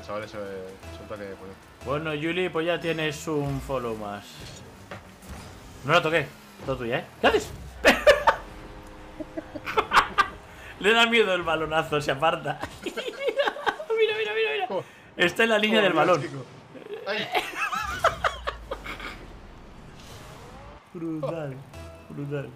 Chavales, que bueno. Bueno, Yuli, pues ya tienes un follow más. No lo toqué. Todo tuya, ¿eh? ¿Qué haces? Le da miedo el balonazo, se aparta. mira, mira, mira, mira. Oh. Está en la línea Oh, del balón. Brutal, brutal.